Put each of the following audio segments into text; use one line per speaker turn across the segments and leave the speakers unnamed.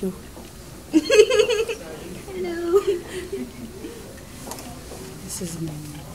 Enjoy.
Hello.
This is me.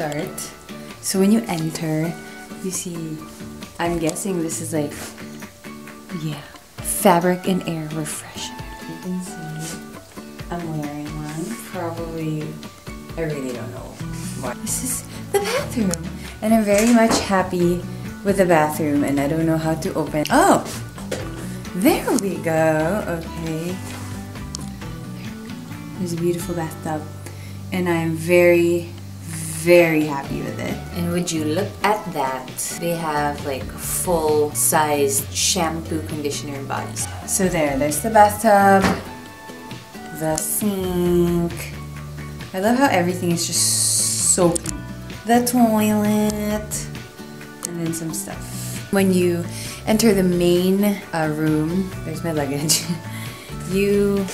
Start. So when you enter, you see, I'm guessing this is like, yeah, fabric and air refresher. You can see I'm wearing one. Probably, I really don't know why. This is the bathroom. And I'm very much happy with the bathroom and I don't know how to open. Oh, there we go. Okay. There's a beautiful bathtub and I'm very, very happy with it. And would you look at that? They have like full sized shampoo, conditioner, and bodies. So there, there's the bathtub, the sink. I love how everything is just so clean. The toilet, and then some stuff. When you enter the main uh, room, there's my luggage. you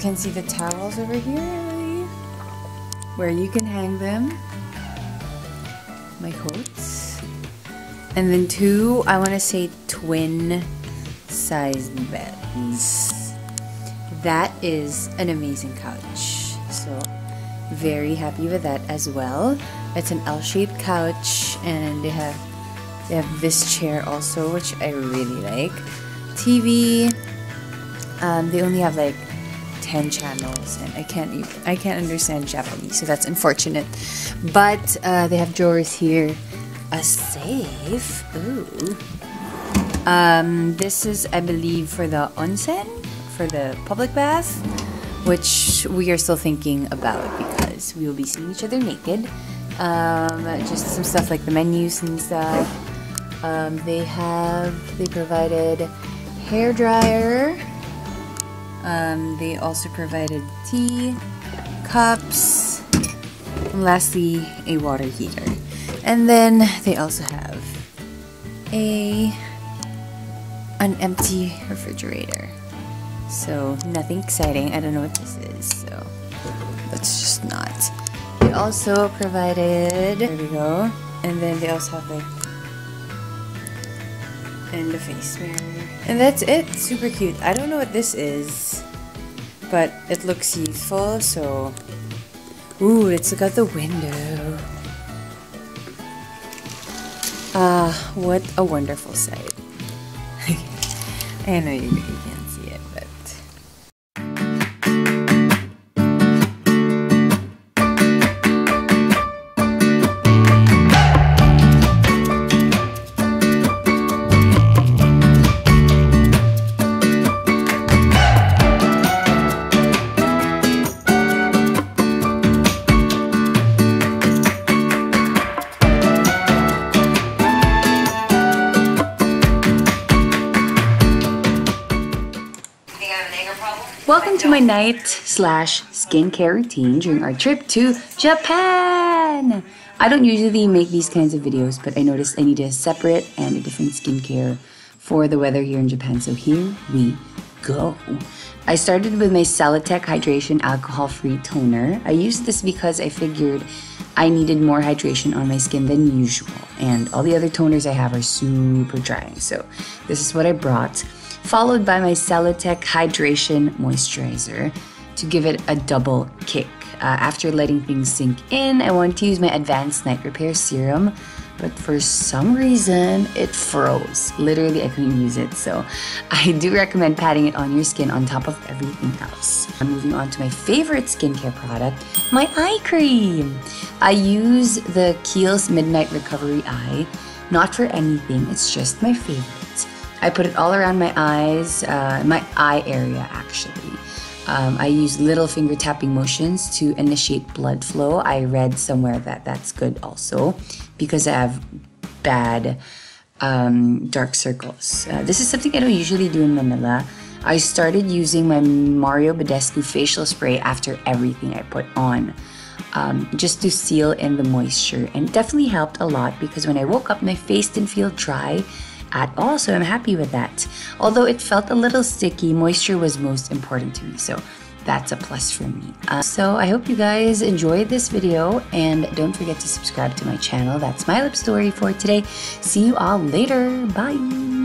can see the towels over here, where you can hang them. My coats. And then two, I want to say twin sized beds. That is an amazing couch. So, very happy with that as well. It's an L-shaped couch and they have they have this chair also which I really like. TV, Um, they only have like 10 channels and I can't even, I can't understand Japanese, so that's unfortunate. But uh, they have drawers here. A safe. Ooh. Um, this is, I believe, for the onsen, for the public bath, which we are still thinking about because we will be seeing each other naked. Um, just some stuff like the menus and stuff. Um, they have, they provided hair dryer. Um, they also provided tea, cups, and lastly, a water heater. And then they also have a an empty refrigerator. So nothing exciting. I don't know what this is. So let's just not. They also provided. There we go. And then they also have like and the face mirror. And that's it. Super cute. I don't know what this is, but it looks youthful. So, ooh, let's look out the window. Ah, what a wonderful sight. I know you, you Welcome to my night slash skincare routine during our trip to Japan. I don't usually make these kinds of videos, but I noticed I need a separate and a different skincare for the weather here in Japan. So here we go. I started with my Celeteque Hydration Alcohol Free Toner. I used this because I figured I needed more hydration on my skin than usual, and all the other toners I have are super drying. So this is what I brought followed by my Celeteque Hydration Moisturizer to give it a double kick. Uh, after letting things sink in, I wanted to use my Advanced Night Repair Serum, but for some reason it froze. Literally, I couldn't use it, so I do recommend patting it on your skin on top of everything else. I'm moving on to my favorite skincare product, my eye cream. I use the Kiehl's Midnight Recovery Eye, not for anything, it's just my favorite. I put it all around my eyes, uh, my eye area actually. Um, I use little finger tapping motions to initiate blood flow. I read somewhere that that's good also because I have bad um, dark circles. Uh, this is something I don't usually do in Manila. I started using my Mario Badescu facial spray after everything I put on. Um, just to seal in the moisture and it definitely helped a lot because when I woke up my face didn't feel dry at all, so I'm happy with that. Although it felt a little sticky, moisture was most important to me, so that's a plus for me. Uh, so I hope you guys enjoyed this video and don't forget to subscribe to my channel. That's my lip story for today. See you all later. Bye.